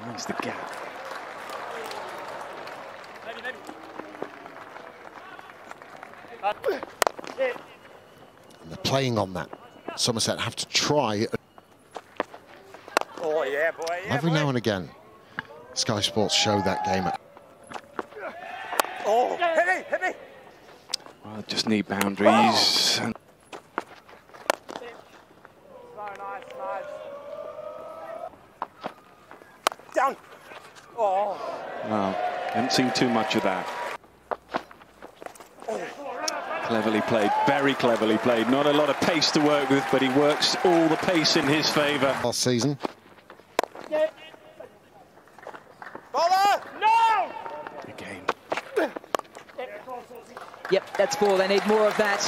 Finds the gap. And they're playing on that. Somerset have to try Oh, yeah, boy. Yeah, every boy. now and again. Sky Sports show that game. Oh, hit me, hit me. Well, just need boundaries. Oh. And No, nice, nice. Down. Oh, well, haven't seen too much of that. Cleverly played, very cleverly played. Not a lot of pace to work with, but he works all the pace in his favour. Last season, bowler. No. Again. Yep, that's four. They need more of that.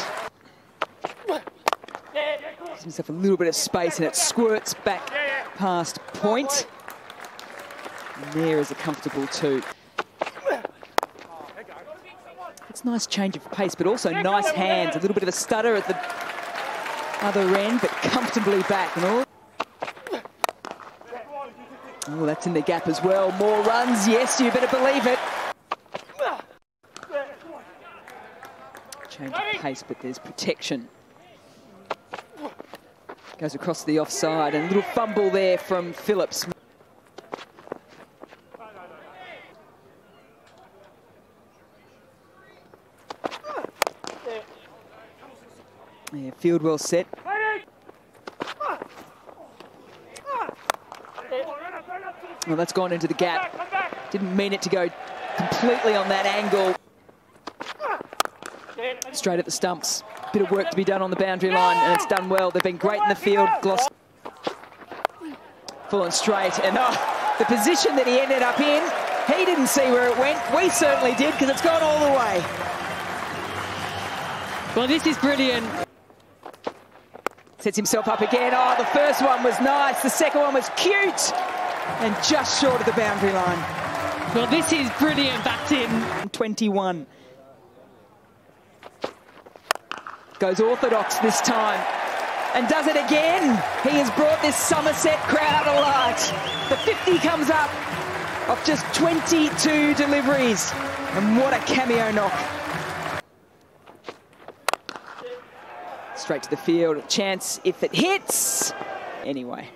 Gives himself a little bit of space and it squirts back past point. There is a comfortable two. It's nice change of pace, but also nice hands. A little bit of a stutter at the other end, but comfortably back and all. Oh, that's in the gap as well. More runs, yes, you better believe it. Change of pace, but there's protection. Goes across the offside, and a little fumble there from Phillips. Yeah, field well set. Well, that's gone into the gap. Didn't mean it to go completely on that angle. Straight at the stumps. Bit of work to be done on the boundary line, and it's done well. They've been great in the field. Gloss full and straight, and oh, the position that he ended up in, he didn't see where it went. We certainly did, because it's gone all the way. Well, this is brilliant. Sets himself up again. Oh, the first one was nice. The second one was cute, and just short of the boundary line. Well, this is brilliant batting. 21. Goes orthodox this time. And does it again. He has brought this Somerset crowd alive. The 50 comes up off just 22 deliveries. And what a cameo knock. Straight to the field. Chance if it hits. Anyway.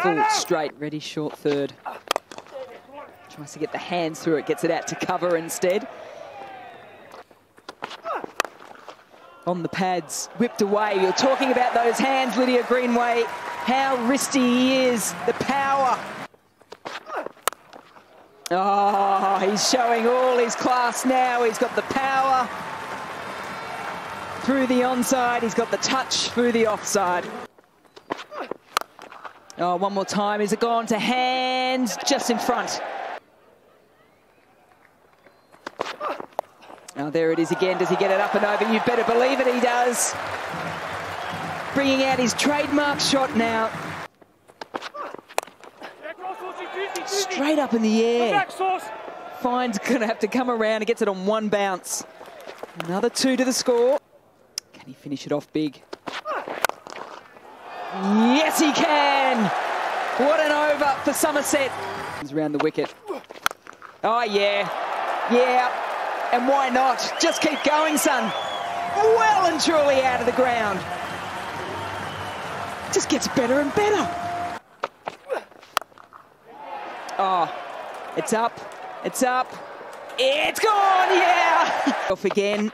Full straight, ready, short third. Tries to get the hands through it, gets it out to cover instead. On the pads, whipped away. You're talking about those hands, Lydia Greenway. How wristy he is, the power. Oh, he's showing all his class now. He's got the power through the onside. He's got the touch through the offside. Oh, one more time. Is it gone to hands just in front? Oh, there it is again. Does he get it up and over? You better believe it, he does. Bringing out his trademark shot now. Straight up in the air. Fine's going to have to come around and gets it on one bounce. Another two to the score. Can he finish it off big? Yes, he can. What an over for Somerset. He's around the wicket. Oh, yeah. Yeah. And why not? Just keep going, son. Well and truly out of the ground. Just gets better and better. Oh, it's up. It's up. It's gone, yeah. Off again.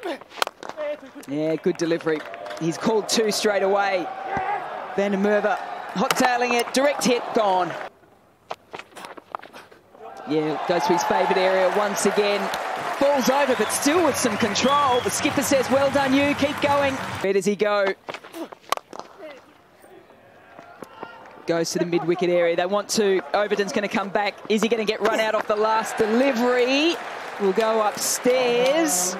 Yeah, good delivery. He's called two straight away. Van der Merwe hot-tailing it, direct hit, gone. Yeah, goes to his favourite area once again. Falls over, but still with some control. The skipper says, well done you, keep going. Where does he go? Goes to the mid-wicket area. They want to. Overton's going to come back. Is he going to get run out off the last delivery? We'll go upstairs.